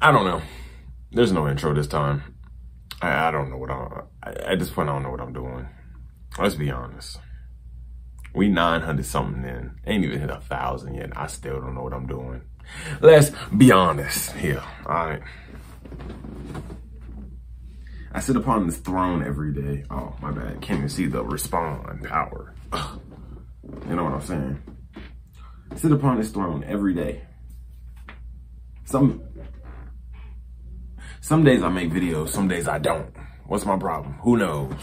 I don't know. There's no intro this time. I, I don't know what I'm, I, at this point, I don't know what I'm doing. Let's be honest. We 900 something in. Ain't even hit a thousand yet. I still don't know what I'm doing. Let's be honest here. All right. I sit upon this throne every day. Oh, my bad. Can't even see the respond power. Ugh. You know what I'm saying? I sit upon this throne every day. Some some days I make videos, some days I don't. What's my problem? Who knows?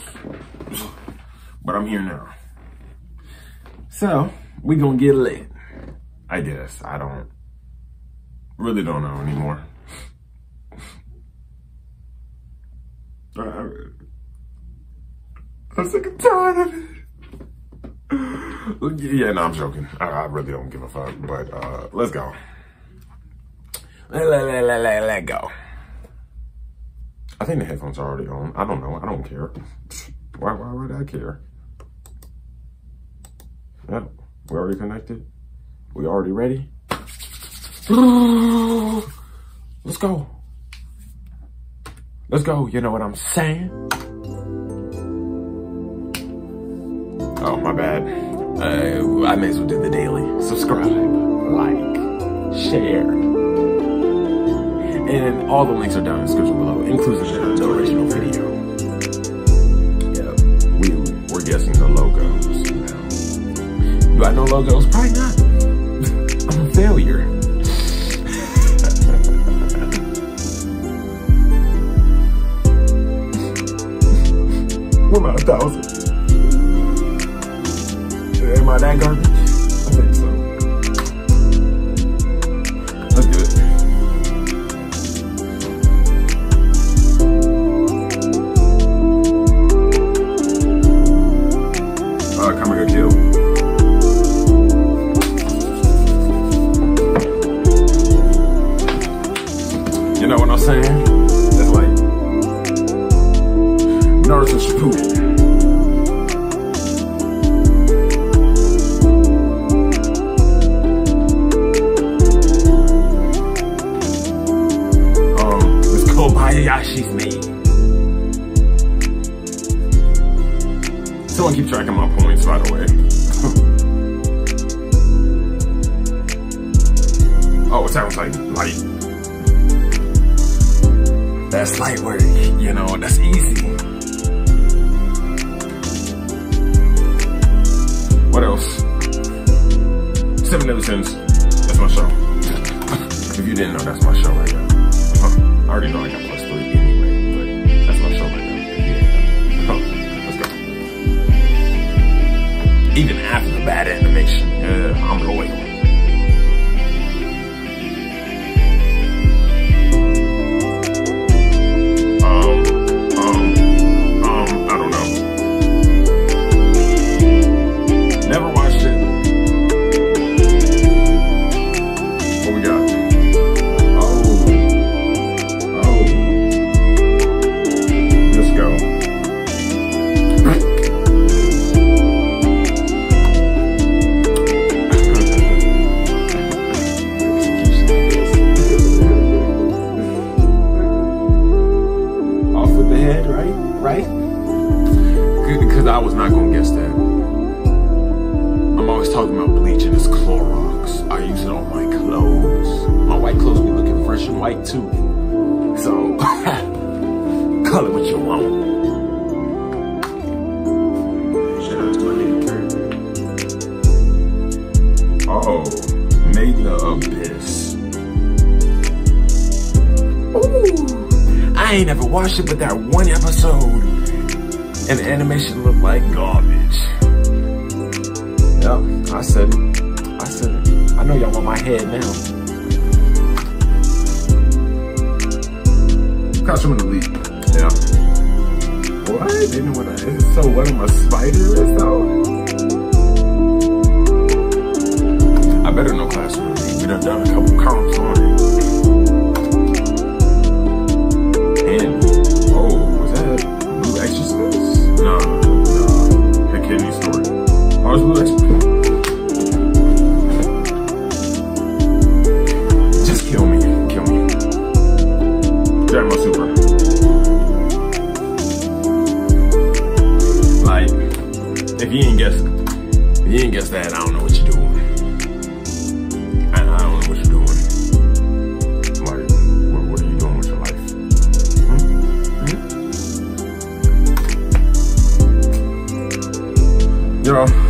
But I'm here now. So, we gonna get lit. I guess. I don't, really don't know anymore. I'm sick and tired of it. Yeah, no, I'm joking. I, I, really don't give a fuck, but uh, let's go. Let, let, let, let, let, let go. I think the headphones are already on. I don't know. I don't care. Why, why would I care? Yep, we're already connected. We already ready? Let's go. Let's go. You know what I'm saying? Oh, my bad. Uh, I may as well do the daily. Subscribe, like, share. And all the links are down in the description below, including the original video. Yeah, we, we're guessing the logos now. Do I know logos? Probably not. I'm a failure. Someone keep track of my points, by the way. oh, it sounds like light. That's light work, you know, that's easy. What else? Seven Sins. That's my show. if you didn't know, that's my show right now. Huh. I already know I got Even after the bad animation, yeah, I'm loyal. And the animation looked like garbage. Yep, I said it. I said it. I know y'all want my head now. Costume of the league. Yeah. What? They know what I is. So what? I'm a spider or so? I better know Classroom of the Elite. We done done a couple comps on it. Just kill me, kill me. Dragon Ball Super. Like, if you ain't guess, if you ain't guess that, I don't know what you're doing. I, I don't know what you're doing. you know,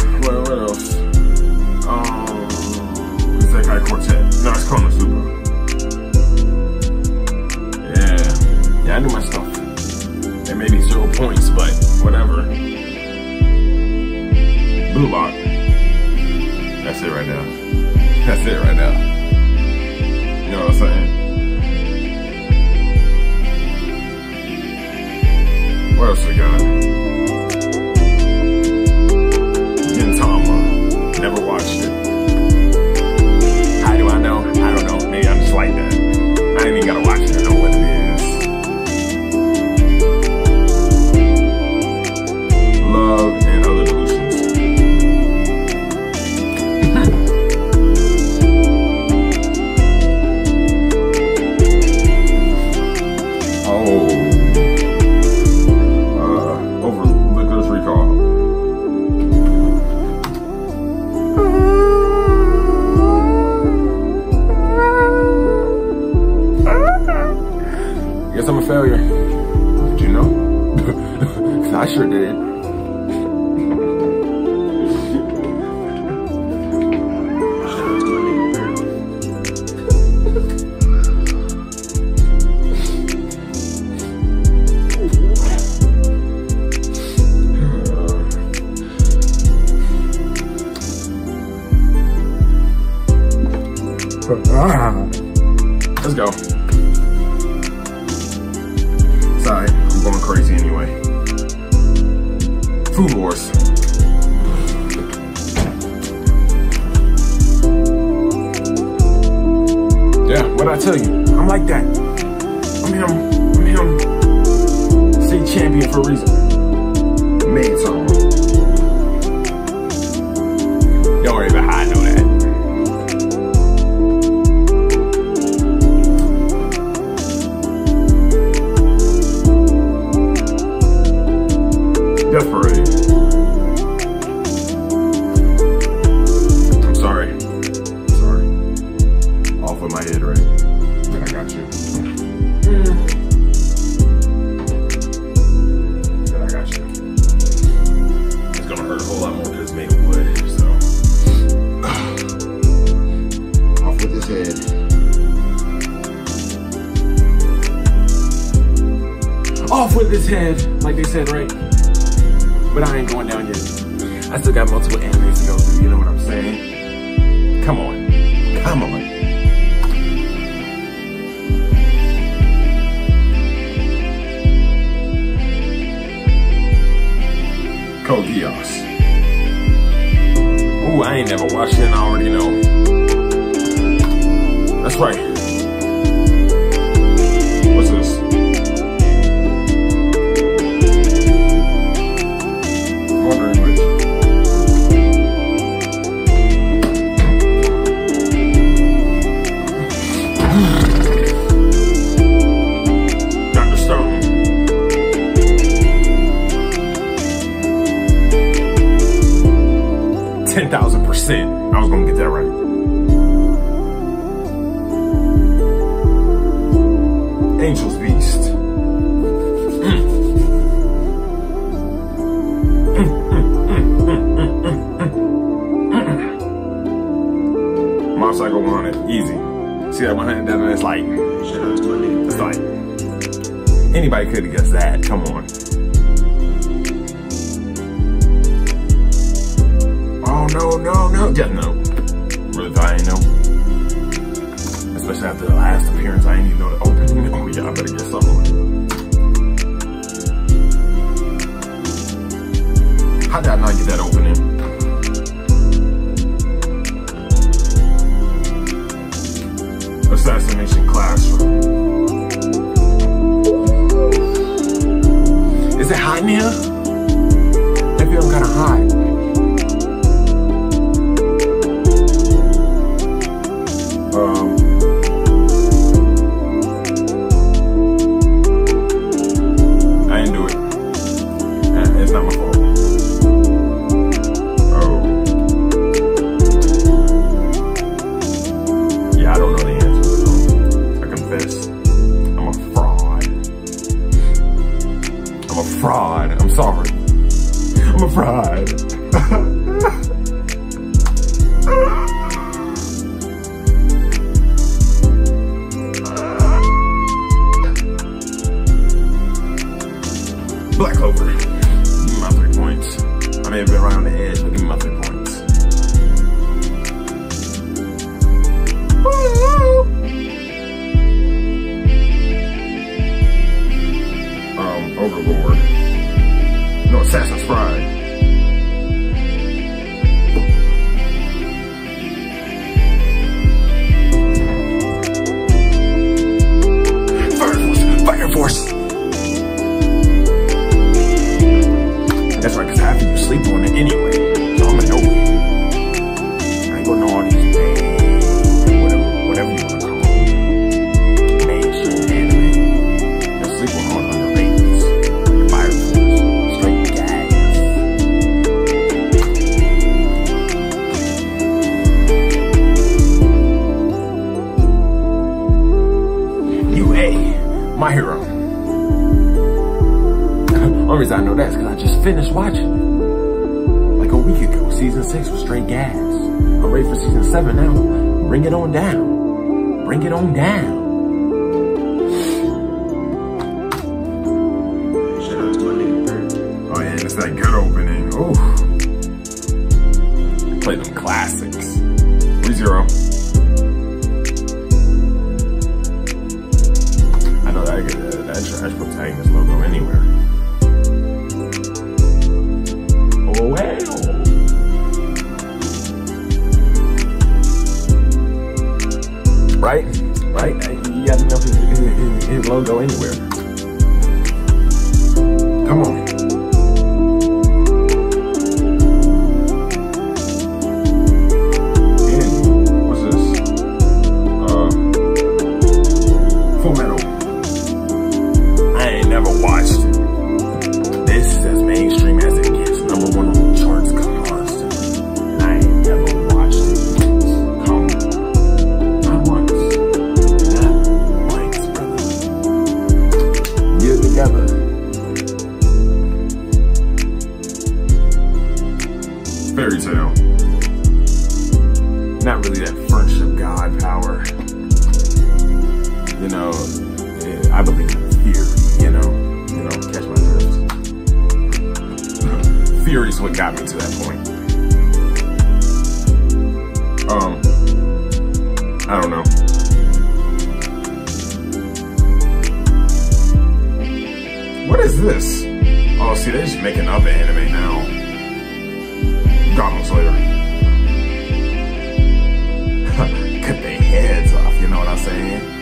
Let's go. Sorry, I'm going crazy anyway. Food Wars. Yeah, what I tell you? I'm like that. I'm him. I'm him. State champion for a reason. Made something. Don't worry about how I know that. Parade. I'm sorry. Sorry. Off with my head, right? I got you. I got you. It's gonna hurt a whole lot made of wood, so. Off with his head. Off with his head, like they said, right? But I ain't going down yet. I still got multiple animes to go through, you know what I'm saying? Come on. Come on. Code Geass. Ooh, I ain't never watched it and I already know. That's right. Gonna get that right. Angel Beats. Psycho 100, easy. See that 100 down there, it's like, it's like, anybody could have guessed that, come on. How did I not get that opening? Assassination Classroom. Is it hot in here? That feels kind of hot. it on down. Bring it on down. right? Right? You got enough his, his, his logo anywhere. theory is what got me to that point. Um, I don't know. What is this? Oh, see, they're just making up an anime now. Goblin Slayer. Cut their heads off, you know what I'm saying?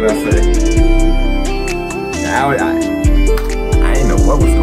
what I say. I, I, I didn't know what was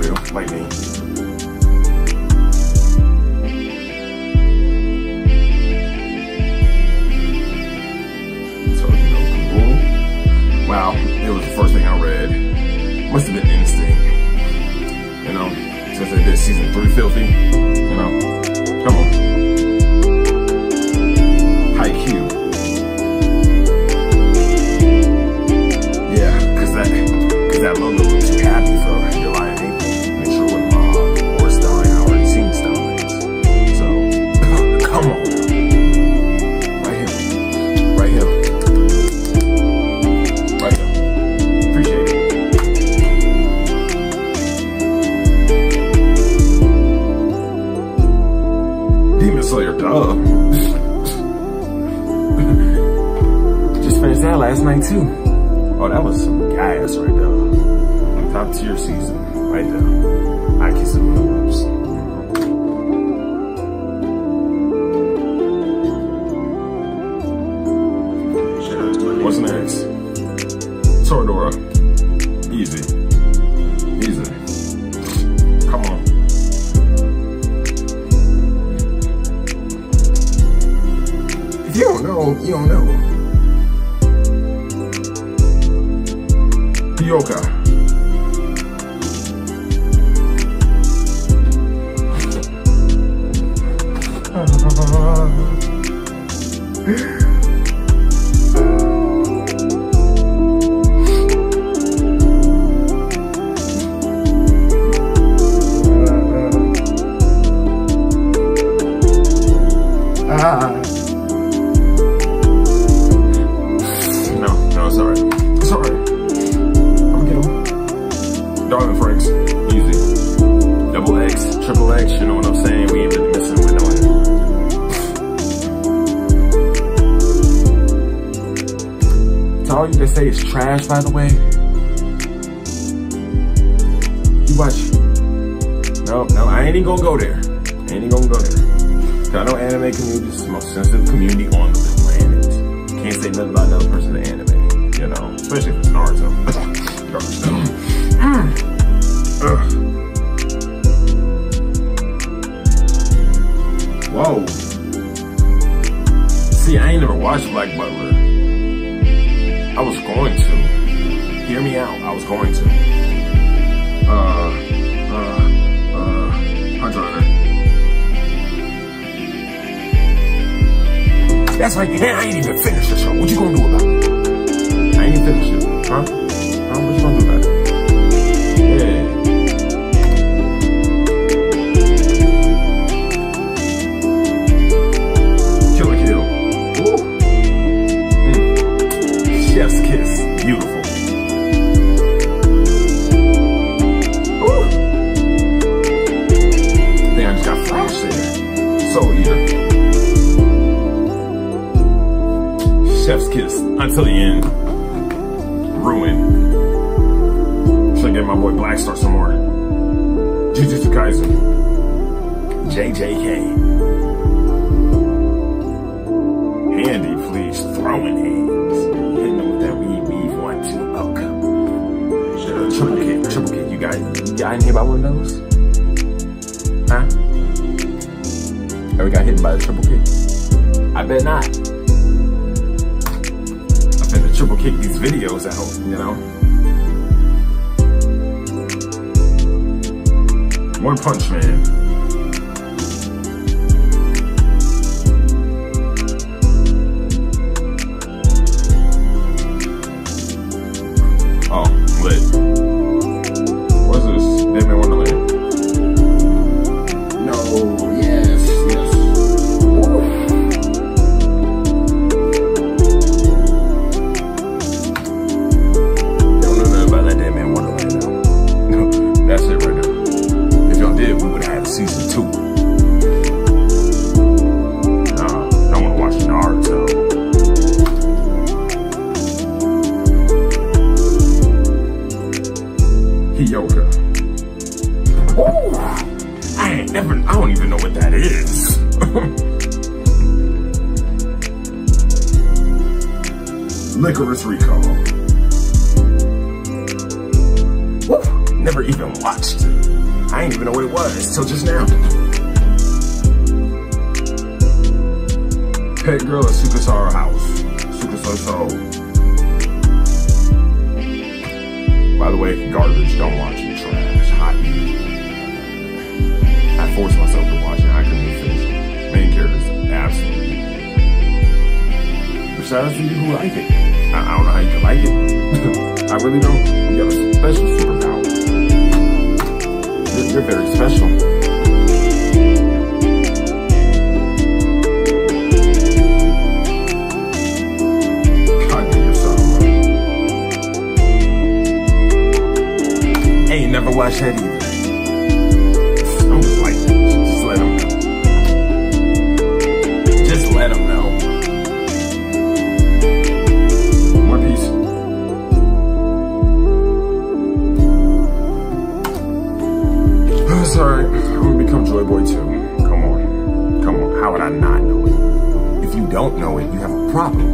real lightning. So, you know, wow, it was the first thing I read. Must have been instinct. You know, since they did season three filthy, Duh. Just finished that last night too. Oh, that was some gas right there. Top tier season, right there. I kiss it trash, by the way, you watch. No, no, I ain't even gonna go there. I ain't even gonna go there. 'Cause I know anime community is the most sensitive community on the planet. Can't say nothing about another person in anime, you know, especially if it's Naruto. Naruto. Ugh. Whoa. See, I ain't never watched Black Butler. Was going to. Uh, uh, uh, Hunter. That's like, man, I ain't even finished the show. What you gonna do about it? I ain't finished it. Huh? Chef's kiss until the end. Ruin. Should get my boy Blackstar some more. Jujutsu Kaisen. JJK. Handy, please. Throwing hands. Hitting them with that weed weave one, two. Shit, uh, triple kick, triple kick. You got, you got hit by one of those? Huh? Ever got hit by a triple kick? I bet not. Triple kick these videos out, you know? One Punch Man. Sukasara House. Sukasara Soul. By the way, garbage. Don't watch it. Trash. Hot. I forced myself to watch it. I couldn't even finish it. Main characters, absolutely. But shout out you who like it. I, I don't know how you can like it. I really don't. You got a special superpower. You're, you're very special. watch that either. I'm gonna become Joy Boy too. Come on. Come on. How would I not know it? If you don't know it, you have a problem.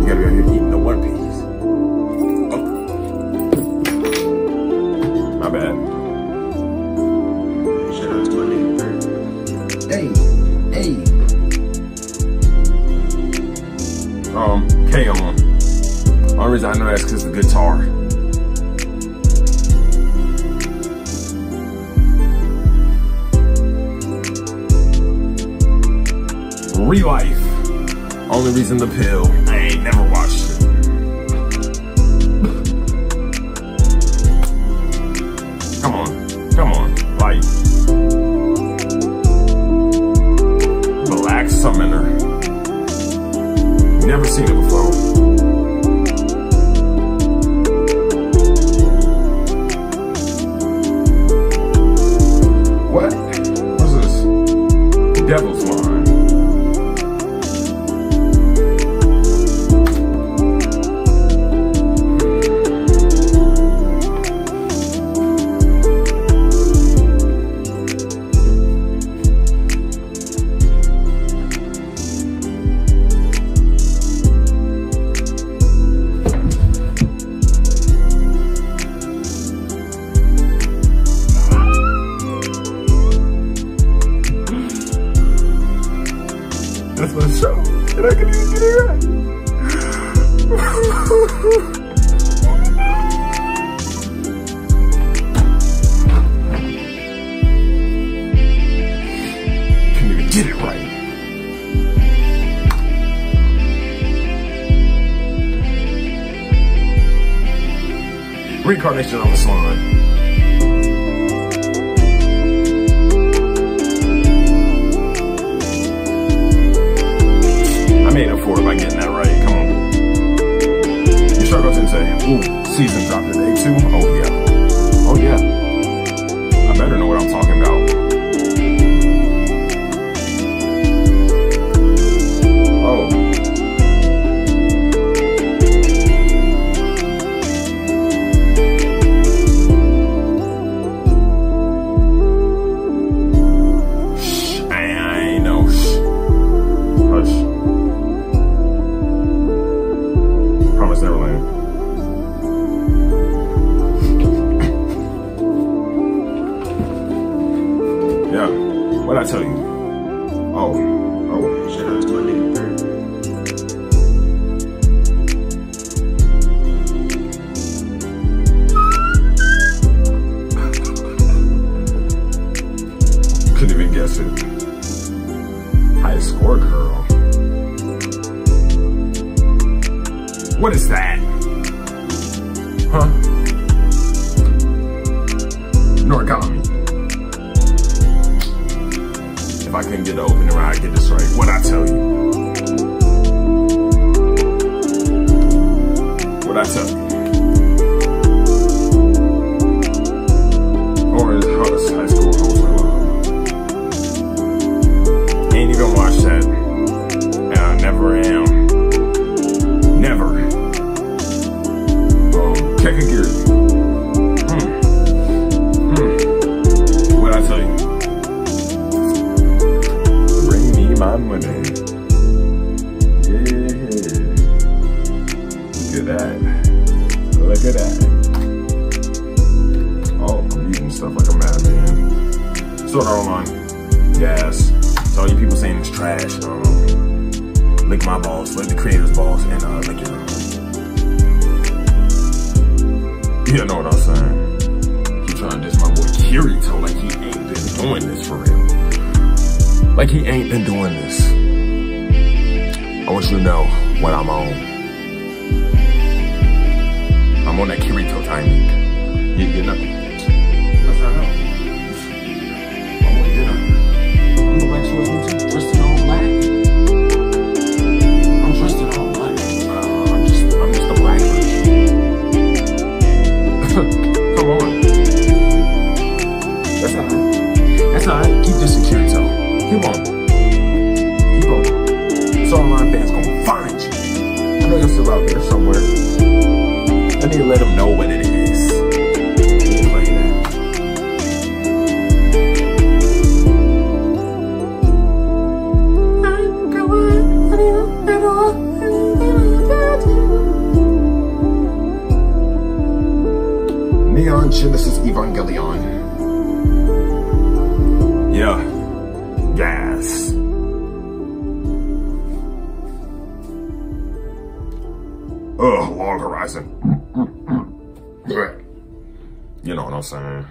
You gotta be out here eating the One Piece. My bad. Hey, hey. Um, K-On. Only reason I know that's because the guitar. Relife. Only reason the pill. I ain't never watched. never seen it before. What? What's this? Devil's carnation on this. I made up for it by getting that right. Come on. Your shark goes insane. Ooh, season dropped in day two. Oh, I want you to know what I'm on. I'm on that Kirito timing. You, you're not. I'm black. I'm black. Uh, I'm just, I'm just a black. Come on. That's not. That's not. Keep this Kirito. Come on. them out there somewhere. I need to let them know what it is. Like Neon Genesis Evangelion. Yeah. Gas. Yes. Ugh, Log Horizon. you know what I'm saying.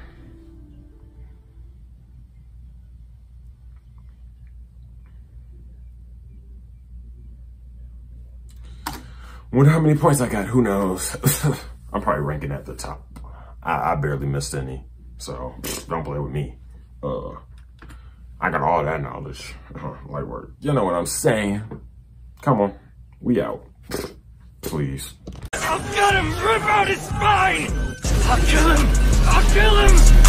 Wonder how many points I got, who knows? I'm probably ranking at the top. I, I barely missed any, so don't play with me. Uh, I got all that knowledge. Light work. You know what I'm saying? Come on, we out. Please. I'll cut him! Rip out his spine! I'll kill him! I'll kill him!